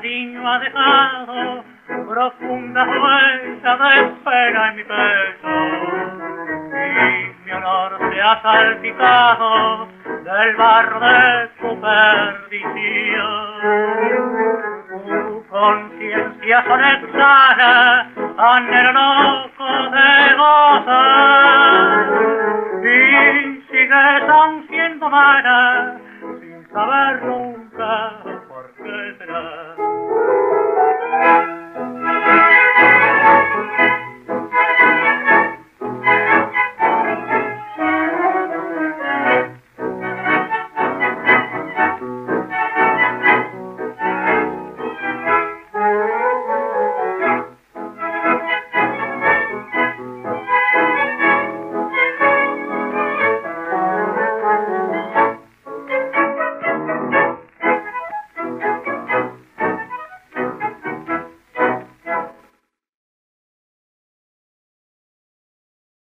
cariño ha dejado profunda huella de espera en mi pecho y mi honor se ha salpicado del barro de tu perdición. Tu conciencia sonexana, anhelo loco de gozar y sigues aún siendo humana sin saber nunca por qué será.